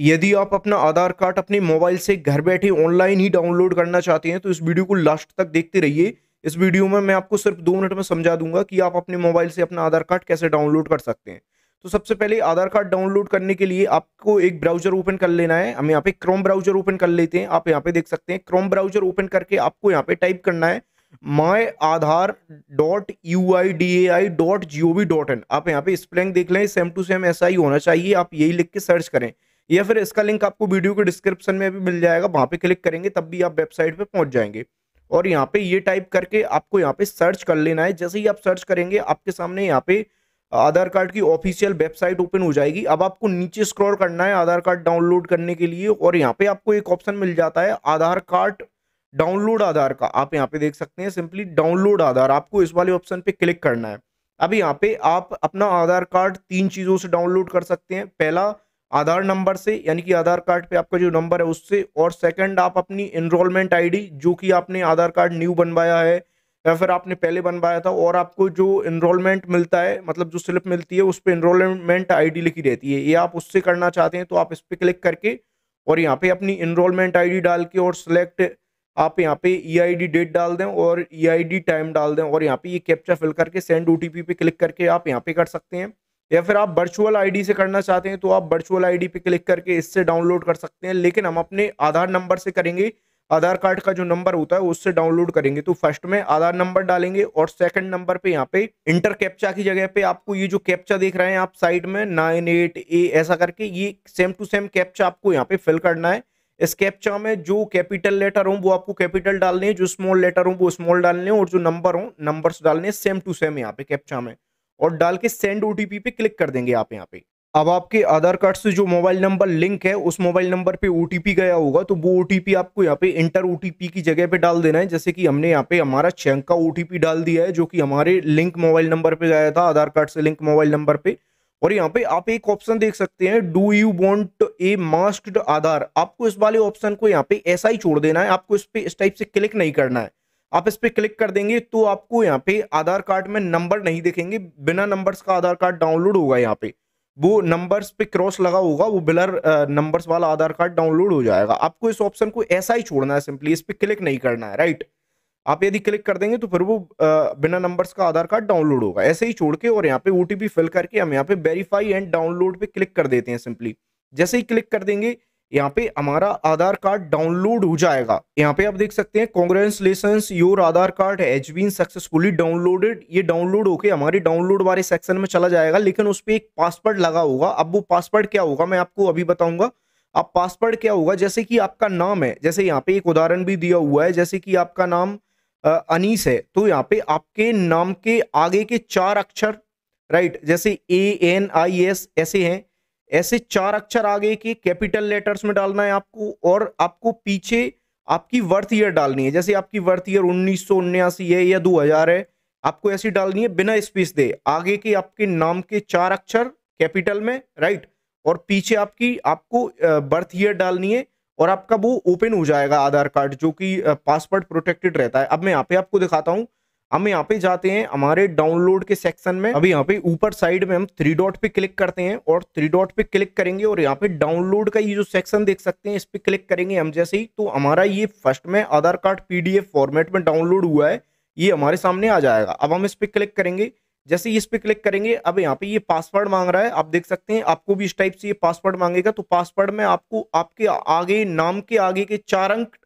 यदि आप अपना आधार कार्ड अपने मोबाइल से घर बैठे ऑनलाइन ही डाउनलोड करना चाहते हैं तो इस वीडियो को लास्ट तक देखते रहिए। इस वीडियो में मैं आपको सिर्फ़ दो मिनट में समझा दूँगा कि आप अपने मोबाइल से अपना आधार कार्ड कैसे डाउनलोड कर सकते हैं। तो सबसे पहले आधार कार्ड डाउनलोड करने के लिए आपको एक ब्राउज़र ओपन कर लेना है। हम यहाँ पे क्रोम ब्राउज़र ओपन कर लेते हैं। आप यहाँ पे देख सकते हैं क्रोम ब्राउज़र ओपन करके आपको यहाँ पे टाइप करना है my Aadhaar dot U I D A I dot G O V dot in आप यहाँ पे स्पेलिंग देख लें सेम टू सेम ऐसा ही होना चाहिए। आप यही लिख के सर्च करें। या फिर इसका लिंक आपको वीडियो के डिस्क्रिप्शन में भी मिल जाएगा, वहाँ पे क्लिक करेंगे, तब भी आप वेबसाइट पे पहुँच जाएँगे। और यहाँ पे ये टाइप करके आपको यहाँ पे सर्च कर लेना है। जैसे ही आप सर्च करेंगे, आपके सामने यहाँ पे आधार कार्ड की ऑफिशियल वेबसाइट ओपन हो जाएगी। अब आपको नीचे स्क्रॉल करना है आधार कार्ड डाउनलोड करने के लिए और यहाँ पे आपको एक ऑप्शन मिल जाता है आधार कार्ड डाउनलोड आधार का। आप यहाँ पे देख सकते हैं सिंपली डाउनलोड आधार। आपको इस वाले ऑप्शन पे क्लिक करना है। अब यहाँ पे आप अपना आधार कार्ड तीन चीज़ों से डाउनलोड कर सकते हैं। पहला आधार नंबर से, यानी कि आधार कार्ड पे आपका जो नंबर है, उससे और सेकंड आप अपनी इनरोलमेंट आईडी जो कि आपने आधार कार्ड न्यू बनवाया है, या फिर आपने पहले बनवाया था, और आपको जो इनरोलमेंट मिलता है मतलब जो स्लिप मिलती है, उस पर इनरोलमेंट आईडी लिखी रहती है। ये आप उससे करना चाहते हैं तो आप इस पर क्लिक करके और यहाँ पे अपनी इनरोलमेंट आई डाल के और सिलेक्ट आप यहाँ पे ई डेट डाल दें और ईआईडी टाइम डाल दें और यहाँ पे ये कैप्चा फिल करके सेंड ओटीपी पे क्लिक करके आप यहाँ पे कर सकते हैं। या फिर आप वर्चुअल आईडी से करना चाहते हैं तो आप वर्चुअल आईडी पे क्लिक करके इससे डाउनलोड कर सकते हैं। लेकिन हम अपने आधार नंबर से करेंगे। आधार कार्ड का जो नंबर होता है, उससे डाउनलोड करेंगे। तो फ़र्स्ट में आधार नंबर डालेंगे और सेकंड नंबर पे यहाँ पे इंटर कैप्चा की जगह पे आपको ये जो कैप्चा देख रहे हैं आप साइड में नाइन एट ए ऐसा करके ये सेम टू सेम कैप्चा आपको यहाँ पे फिल करना है। इस कैप्चा में जो कैपिटल लेटर हो, वो आपको कैपिटल डालने हैं, जो स्मॉल लेटर हो, वो स्मॉल डालने हैं और जो नंबर हो नंबर्स डालने सेम टू सेम यहाँ पे कैप्चा में। और डाल के सेंड ओटीपी पे क्लिक कर देंगे आप यहाँ पे। अब आपके आधार कार्ड से जो मोबाइल नंबर लिंक है, उस मोबाइल नंबर पे ओटीपी गया होगा तो वो ओटीपी आपको यहाँ पे इंटर ओटीपी की जगह पे डाल देना है, जैसे कि हमने यहाँ पे हमारा छह का ओटीपी डाल दिया है, जो कि हमारे लिंक मोबाइल नंबर पे गया था, आधार कार्ड से लिंक मोबाइल नंबर पे। और यहाँ पे आप एक ऑप्शन देख सकते हैं do you want a masked Aadhaar? आपको इस वाले ऑप्शन को यहाँ पे ऐसा ही छोड़ देना है, आपको इस पे इस टाइप से क्लिक नहीं करना है। आप इस पर क्लिक कर देंगे तो आपको यहाँ पे आधार कार्ड में नंबर नहीं दिखेंगे। बिना नंबर्स का आधार कार्ड डाउनलोड होगा यहाँ पे। वो नंबर्स पे क्रॉस लगा होगा, वो बिलर नंबर्स वाला आधार कार्ड डाउनलोड हो जाएगा। आपको इस ऑप्शन को ऐसा ही छोड़ना है सिंपली इस पर क्लिक नहीं करना है राइट आप यदि क्लिक कर देंगे तो फिर वो बिना नंबर्स का आधार कार्ड डाउनलोड होगा। ऐसे ही छोड़ के और यहाँ पे ओटीपी फिल करके हम यहाँ पे वेरीफाई एंड डाउनलोड पे क्लिक कर देते हैं सिंपली जैसे ही क्लिक कर देंगे यहाँ पे हमारा आधार कार्ड डाउनलोड हो जाएगा। यहाँ पे आप देख सकते हैं congratulation your Aadhaar card has been successfully downloaded ये डाउनलोड होके हमारे डाउनलोड वाले सेक्शन में चला जाएगा, लेकिन उस पर एक पासवर्ड लगा होगा। अब वो पासवर्ड क्या होगा, मैं आपको अभी बताऊँगा। अब पासवर्ड क्या होगा, जैसे कि आपका नाम है, जैसे यहाँ पे एक उदाहरण भी दिया हुआ है, जैसे कि आपका नाम अनीस है तो यहाँ पे आपके नाम के आगे के चार अक्षर राइट जैसे ए एन आई एस ऐसे हैं। ऐसे चार अक्षर आगे के कैपिटल लेटर्स में डालना है आपको और आपको पीछे आपकी वर्थ ईयर डालनी है। जैसे आपकी वर्थ ईयर उन्नीस है या दो हज़ार है, आपको ऐसी डालनी है, बिना स्पेस दे, आगे के आपके नाम के चार अक्षर कैपिटल में, राइट? और पीछे आपकी, आपको बर्थ ईयर डालनी है और आपका वो ओपन हो जाएगा आधार कार्ड जो कि पासवर्ड प्रोटेक्टेड रहता है। अब मैं यहाँ पे आपको दिखाता हूँ हम यहाँ पे जाते हैं हमारे डाउनलोड के सेक्शन में। अभी यहाँ पे ऊपर साइड में हम थ्री डॉट पे क्लिक करते हैं और थ्री डॉट पे क्लिक करेंगे और यहाँ पे डाउनलोड का ये जो सेक्शन देख सकते हैं, इस पे क्लिक करेंगे हम जैसे ही। तो हमारा ये फ़र्स्ट में आधार कार्ड पीडीएफ फॉर्मेट में डाउनलोड हुआ है, ये हमारे सामने आ जाएगा। अब हम इस पे क्लिक करेंगे। जैसे ही इस पे क्लिक करेंगे, अब यहाँ पे ये पासवर्ड मांग रहा है। आप देख सकते हैं, आपको भी इस टाइप से ये पासवर्ड मांगेगा। तो पासवर्ड में आपको, आपके आगे, नाम के आगे के चार अंक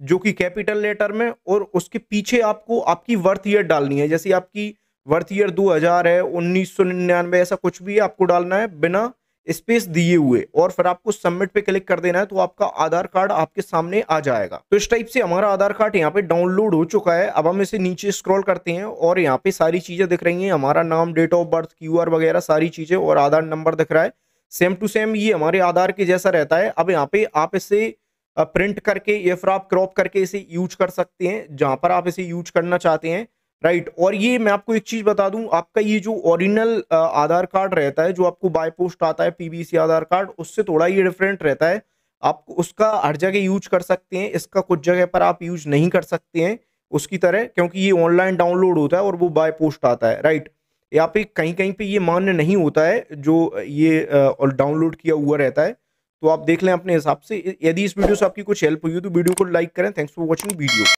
जो कि कैपिटल लेटर में, और उसके पीछे आपको, आपकी वर्थ ईयर डालनी है। जैसे आपकी वर्थ ईयर 2000 है, उन्नीस सौ निन्यानवे, ऐसा कुछ भी है आपको डालना है बिना स्पेस दिए हुए, और फिर आपको सबमिट पे क्लिक कर देना है तो आपका आधार कार्ड आपके सामने आ जाएगा। तो इस टाइप से हमारा आधार कार्ड यहाँ पे डाउनलोड हो चुका है। अब हम इसे नीचे स्क्रॉल करते हैं, और यहाँ पे सारी चीज़ें दिख रही हैं। हमारा नाम, डेट ऑफ़ बर्थ क्यू वगैरह सारी चीज़ें, और आधार नंबर दिख रहा है। सेम टू सेम ये हमारे आधार के जैसा रहता है। अब यहाँ पे आप इसे प्रिंट करके या फिर आप क्रॉप करके इसे यूज़ कर सकते हैं, जहाँ पर आप इसे यूज़ करना चाहते हैं राइट और ये मैं आपको एक चीज़ बता दूँ, आपका ये जो ओरिजिनल आधार कार्ड रहता है, जो आपको बाय पोस्ट आता है पीबीसी आधार कार्ड उससे थोड़ा ये डिफरेंट रहता है। आप उसका हर जगह यूज़ कर सकते हैं, इसका कुछ जगह पर आप यूज़ नहीं कर सकते हैं, उसकी तरह, क्योंकि ये ऑनलाइन डाउनलोड होता है और वो बाय पोस्ट आता है राइट यहाँ पे कहीं कहीं पे ये मान्य नहीं होता है, जो ये डाउनलोड किया हुआ रहता है। तो आप देख लें अपने हिसाब से, यदि इस वीडियो से आपकी कुछ हेल्प हुई तो वीडियो को लाइक करें। Thanks for watching video